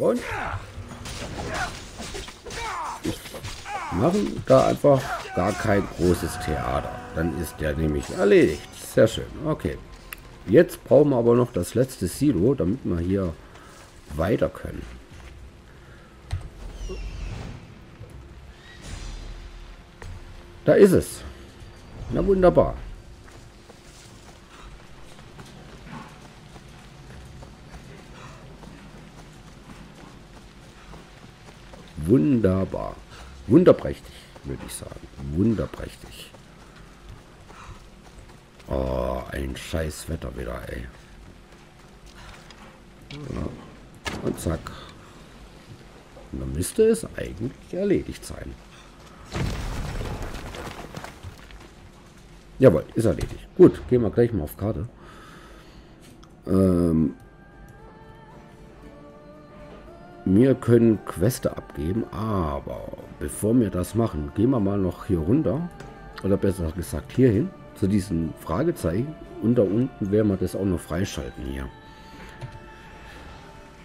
Und ich mache da einfach gar kein großes Theater. Dann ist der nämlich erledigt. Sehr schön. Okay. Jetzt brauchen wir aber noch das letzte Silo, damit wir hier weiter können. Da ist es. Na wunderbar. Wunderbar. Wunderprächtig, würde ich sagen. Wunderprächtig. Oh, ein scheiß Wetter wieder, ey. Ja. Und zack. Und dann müsste es eigentlich erledigt sein. Jawohl, ist erledigt. Gut, gehen wir gleich mal auf Karte. Ähm, wir können Queste abgeben, aber bevor wir das machen, gehen wir mal noch hier runter. Oder besser gesagt hier hin zu diesen Fragezeichen. Und da unten werden wir das auch noch freischalten hier.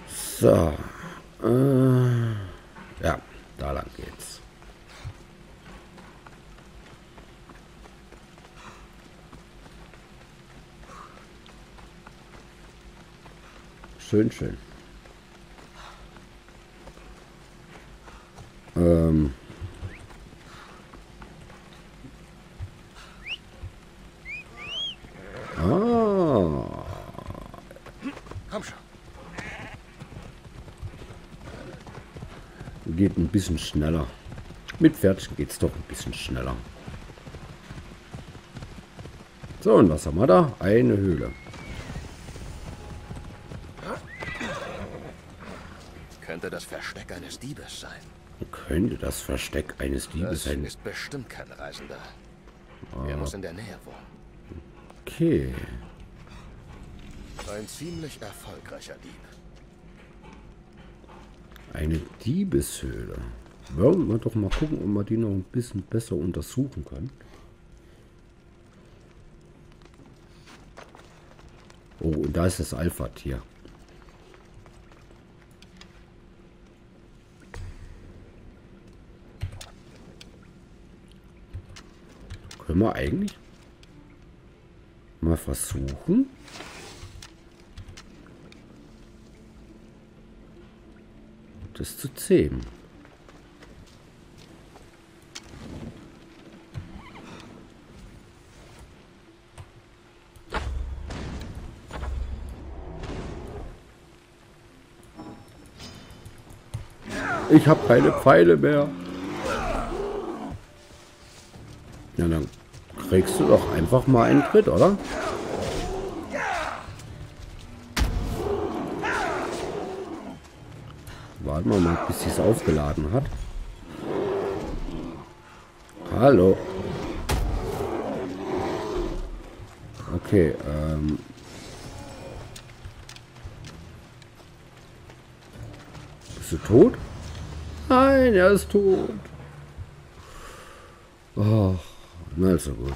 So. Äh, ja, da lang geht's. Schön, schön. Ähm, geht ein bisschen schneller. Mit Pferdchen geht es doch ein bisschen schneller. So, und was haben wir da? Eine Höhle. Könnte das Versteck eines Diebes sein? Könnte das Versteck eines Diebes das sein? ist bestimmt kein Reisender. Ah. Er muss in der Nähe wohnen. Okay. Ein ziemlich erfolgreicher Dieb. Eine Diebeshöhle. Wollen wir doch mal gucken, ob wir die noch ein bisschen besser untersuchen können. Oh, und da ist das Alpha-Tier. Können wir eigentlich mal versuchen? das zu zähmen. Ich habe keine Pfeile mehr. Ja, dann kriegst du doch einfach mal einen Tritt, oder? Warten wir mal, bis sie es aufgeladen hat. Hallo. Okay, ähm... Bist du tot? Nein, er ist tot. Oh, na also gut.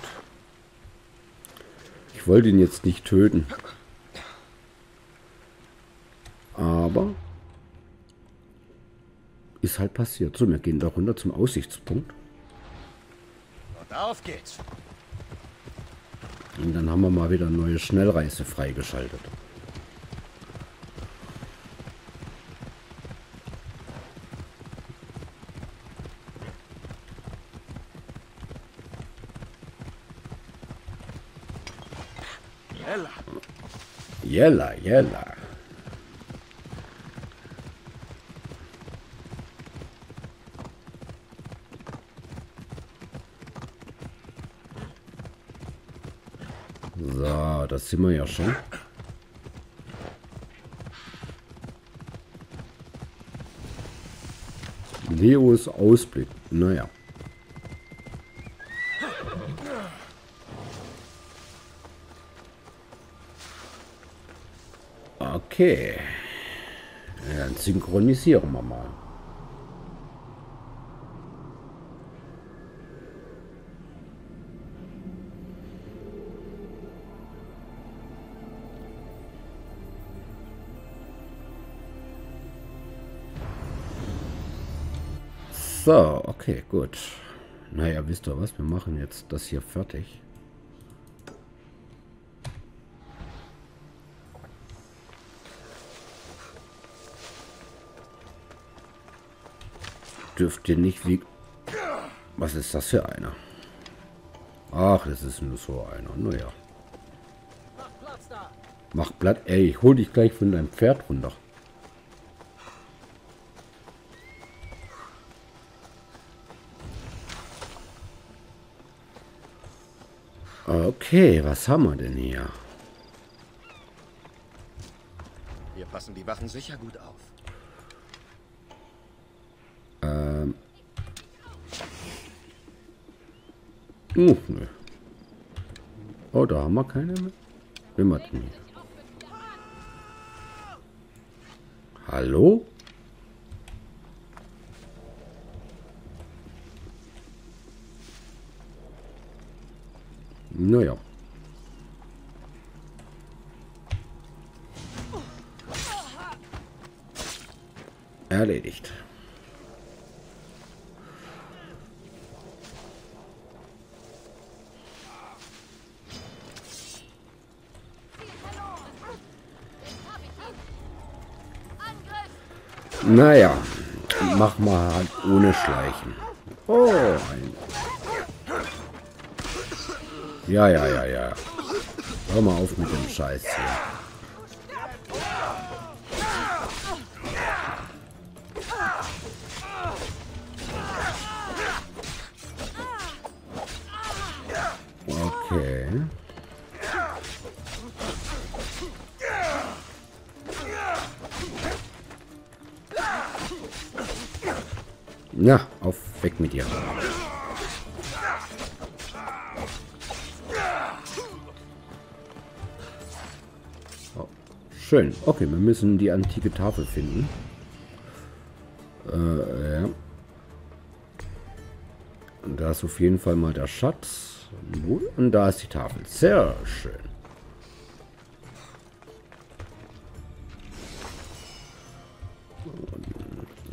Ich wollte ihn jetzt nicht töten. Aber ist halt passiert. So, wir gehen da runter zum Aussichtspunkt. Und auf geht's. Und dann haben wir mal wieder eine neue Schnellreise freigeschaltet. Jella. Jella, jella. So, das sind wir ja schon. Leos Ausblick. Naja. Okay. Dann synchronisieren wir mal. So, okay, gut. Naja, wisst ihr was? Wir machen jetzt das hier fertig. Dürfte nicht wie... Was ist das für einer? Ach, das ist nur so einer. Naja. Mach Blatt. Ey, ich hol dich gleich von deinem Pferd runter. Okay, was haben wir denn hier? Hier passen die Wachen sicher gut auf. Uh, nö. Oh, da haben wir keine mehr. Denn hier? Hallo? Naja. Erledigt. Naja, mach mal halt ohne Schleichen. Oh, ein ja, ja, ja, ja. Hör mal auf mit dem Scheiß hier. Okay. Na, auf, weg mit dir. Schön. Okay, wir müssen die antike Tafel finden. Äh, ja. Da ist auf jeden Fall mal der Schatz. Und da ist die Tafel. Sehr schön.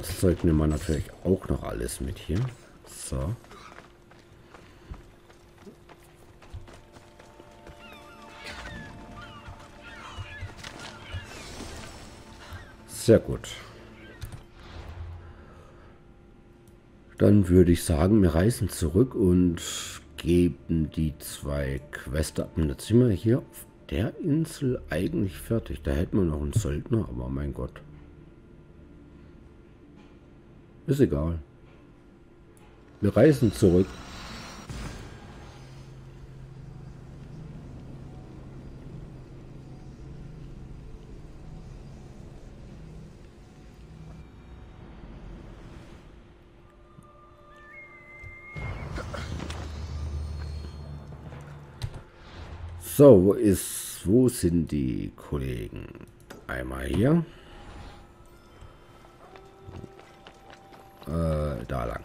Das nehmen wir natürlich auch noch alles mit hier. So. Sehr gut. Dann würde ich sagen, wir reisen zurück und geben die zwei Quest ab. Jetzt sind wir hier auf der Insel eigentlich fertig. Da hätten wir noch einen Söldner, aber mein Gott. Ist egal. Wir reisen zurück. So, wo ist, wo sind die Kollegen? Einmal hier. Äh, da lang.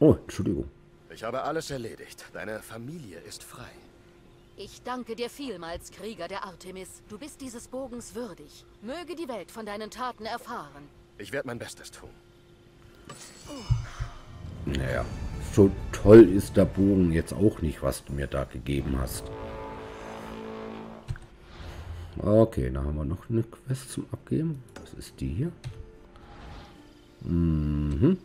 Oh, Entschuldigung. Ich habe alles erledigt. Deine Familie ist frei. Ich danke dir vielmals, Krieger der Artemis. Du bist dieses Bogens würdig. Möge die Welt von deinen Taten erfahren. Ich werde mein Bestes tun. Naja, so toll ist der Bogen jetzt auch nicht, was du mir da gegeben hast. Okay, da haben wir noch eine Quest zum Abgeben. Was ist die hier? Mhm.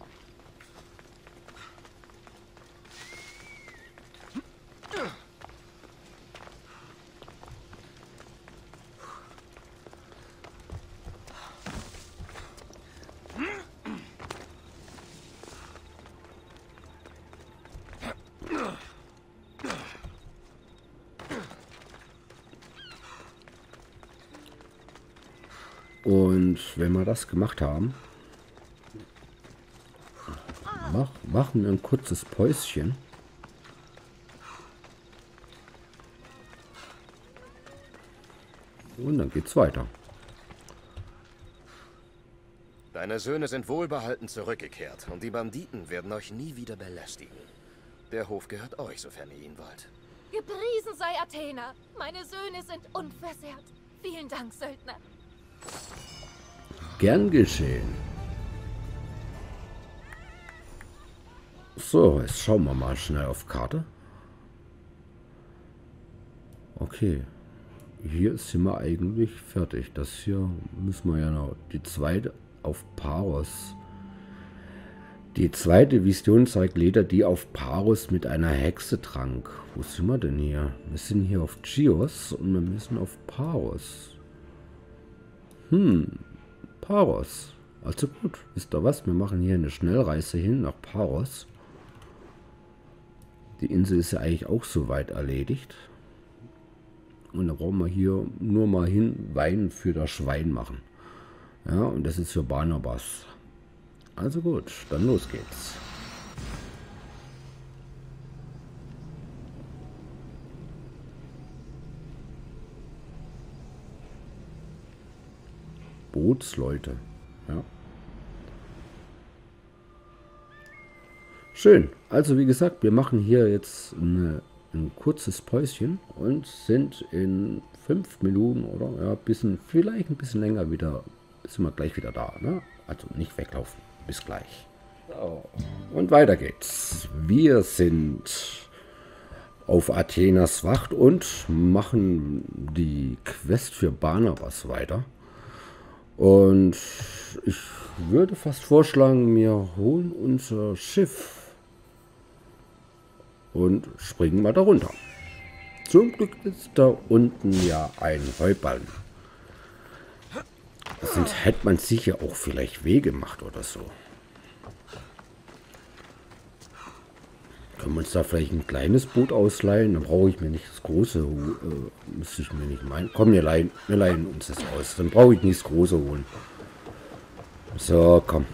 Und wenn wir das gemacht haben, mach, machen wir ein kurzes Päuschen. Und dann geht's weiter. Deine Söhne sind wohlbehalten zurückgekehrt und die Banditen werden euch nie wieder belästigen. Der Hof gehört euch, sofern ihr ihn wollt. Gepriesen sei Athena. Meine Söhne sind unversehrt. Vielen Dank, Söldner. Gern geschehen. So, jetzt schauen wir mal schnell auf Karte. Okay. Hier sind wir eigentlich fertig. Das hier müssen wir ja noch die zweite auf Paros. Die zweite Vision zeigt Leder, die auf Paros mit einer Hexe trank. Wo sind wir denn hier? Wir sind hier auf Chios und wir müssen auf Paros. Hm, Paros. Also gut, wisst ihr was? Wir machen hier eine Schnellreise hin nach Paros. Die Insel ist ja eigentlich auch soweit erledigt. Und da brauchen wir hier nur mal hin Wein für das Schwein machen. Ja, und das ist für Barnabas. Also gut, dann los geht's. Bootsleute. Ja. Schön. Also wie gesagt, wir machen hier jetzt eine, ein kurzes Päuschen und sind in fünf Minuten oder ja, bisschen, vielleicht ein bisschen länger wieder, sind wir gleich wieder da. Ne? Also nicht weglaufen. Bis gleich. Und weiter geht's. Wir sind auf Athenas Wacht und machen die Quest für Barnabas weiter. Und ich würde fast vorschlagen, wir holen unser Schiff und springen mal darunter. Zum Glück ist da unten ja ein Heuballen. Sonst hätte man sicher auch vielleicht Wege gemacht oder so. Können wir uns da vielleicht ein kleines Boot ausleihen? Dann brauche ich mir nicht das große, äh, müsste ich mir nicht meinen. Komm, wir leihen, wir leihen uns das aus. Dann brauche ich nicht das große holen. So, komm.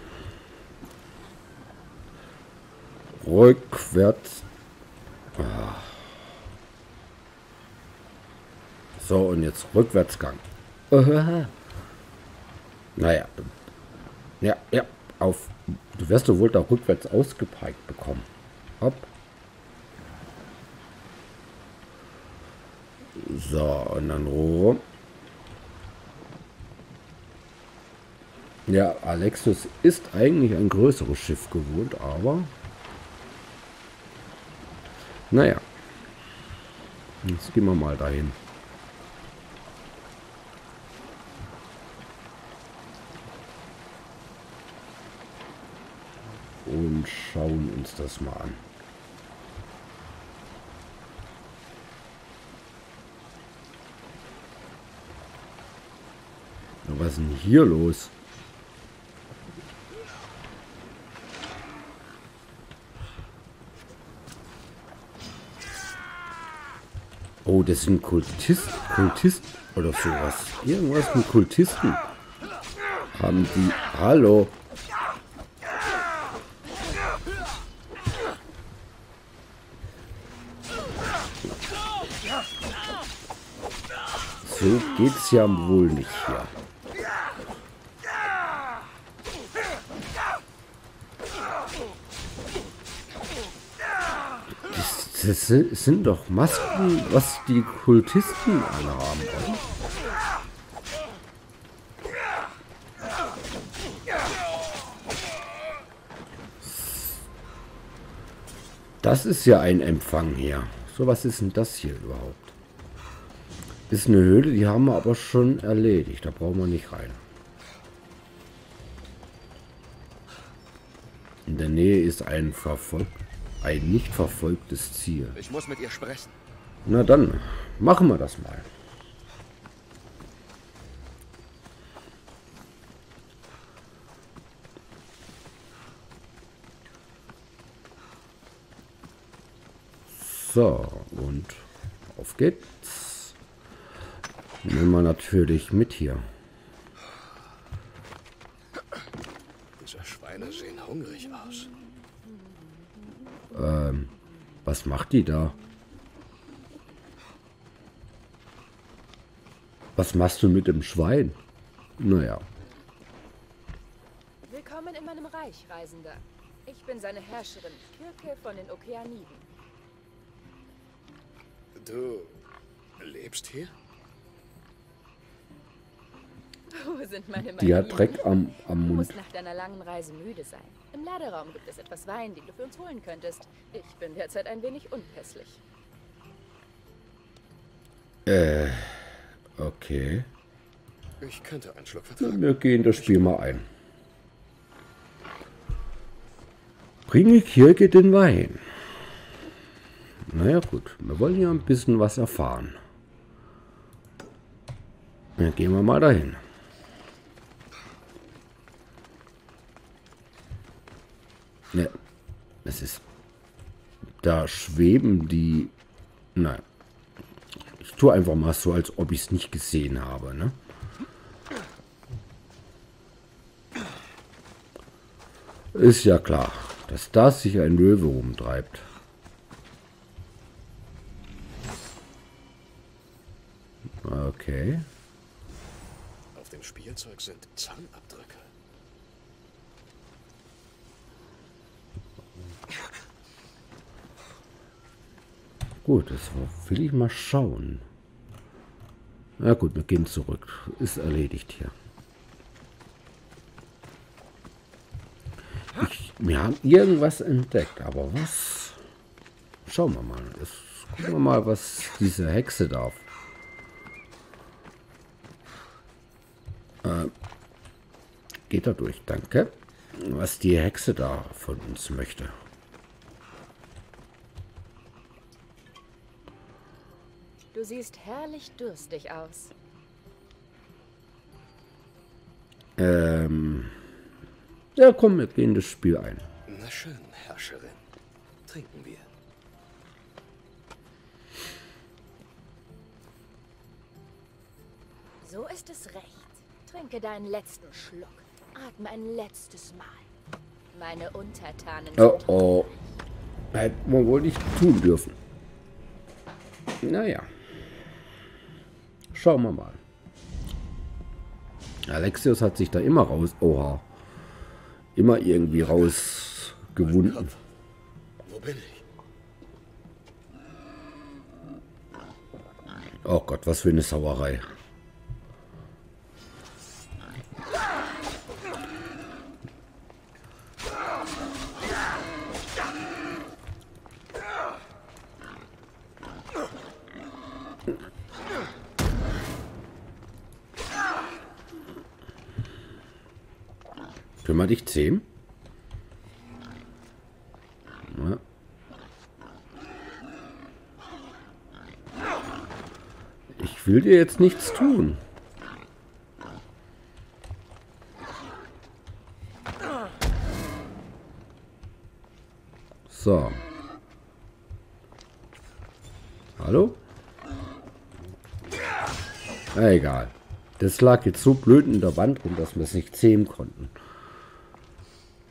Rückwärts So, und jetzt Rückwärtsgang. Naja. Ja, ja, auf. Du wirst du wohl da rückwärts ausgepeigt bekommen. Hopp. So, und dann rum. Ja, Alexis ist eigentlich ein größeres Schiff gewohnt, aber naja. Jetzt gehen wir mal dahin. Und schauen uns das mal an. Was ist denn hier los? Oh, das sind Kultisten, Kultisten oder sowas. Irgendwas mit Kultisten. Haben die... Hallo. So geht's ja wohl nicht hier. Das sind doch Masken, was die Kultisten alle haben? Das ist ja ein Empfang hier. So, was ist denn das hier überhaupt? Ist eine Höhle, die haben wir aber schon erledigt. Da brauchen wir nicht rein. In der Nähe ist ein Verfolg ein nicht verfolgtes Ziel. Ich muss mit ihr sprechen. Na dann, machen wir das mal. So, und auf geht's. Nehmen wir natürlich mit hier. Diese Schweine sehen hungrig. Ähm, was macht die da? Was machst du mit dem Schwein? Naja. Willkommen in meinem Reich, Reisender. Ich bin seine Herrscherin, Kirke von den Okeaniden. Du lebst hier? Wo sind meine Die hat? Dreck am, am Du Mund. musst nach deiner langen Reise müde sein. Im Laderaum gibt es etwas Wein, den du für uns holen könntest. Ich bin derzeit ein wenig unpässlich. Äh, okay. Ich könnte einen Schluck vertragen. Wir gehen das Spiel mal ein. Bringe Kirke den Wein. Naja gut, wir wollen ja ein bisschen was erfahren. Dann gehen wir mal dahin. Ne, es ist... Da schweben die... Nein. Ich tue einfach mal so, als ob ich es nicht gesehen habe, ne? Ist ja klar, dass da sich ein Löwe rumtreibt. Okay. Auf dem Spielzeug sind Zahnabdrücke. Gut, das will ich mal schauen. Na gut, wir gehen zurück. Ist erledigt hier. Ich, wir haben irgendwas entdeckt, aber was? Schauen wir mal. Jetzt gucken wir mal, was diese Hexe darf. Äh, geht da durch, danke. Was die Hexe da von uns möchte. Du siehst herrlich durstig aus. Ähm. Ja, komm, wir gehen das Spiel ein. Na schön, Herrscherin. Trinken wir. So ist es recht. Trinke deinen letzten Schluck. Atme ein letztes Mal. Meine Untertanen Oh, oh. Hätten wir wohl nicht tun dürfen. Naja. Schauen wir mal. Alexios hat sich da immer raus. Oha. Immer irgendwie rausgewunden. Wo bin ich? Oh Gott, was für eine Sauerei. Kümmer dich, Zehn. Ja. Ich will dir jetzt nichts tun. So. Hallo? Egal. Das lag jetzt so blöd in der Wand rum, dass wir es nicht sehen konnten.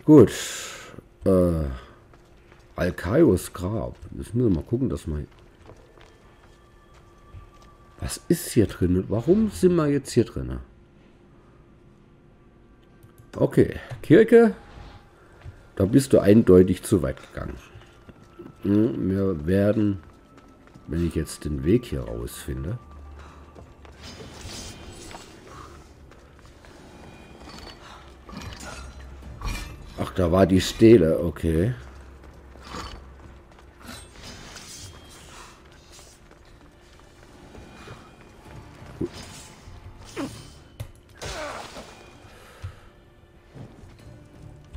Gut. Äh, Alkaios Grab. Jetzt müssen wir mal gucken, dass wir... Was ist hier drin? Warum sind wir jetzt hier drin? Okay, Kirke. Da bist du eindeutig zu weit gegangen. Hm, Wir werden, wenn ich jetzt den Weg hier rausfinde. Ach, da war die Stele, okay.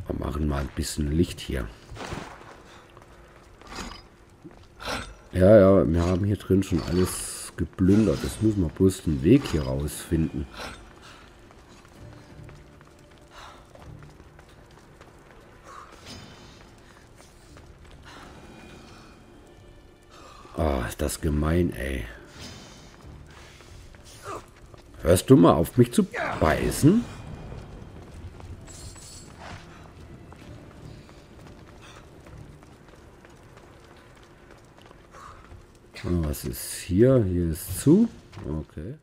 Wir machen mal ein bisschen Licht hier. Ja, ja, wir haben hier drin schon alles geplündert. Das müssen wir bloß den Weg hier rausfinden. Ah, ist das gemein, ey. Hörst du mal auf mich zu beißen? Ah, Was ist hier? Hier ist zu. Okay.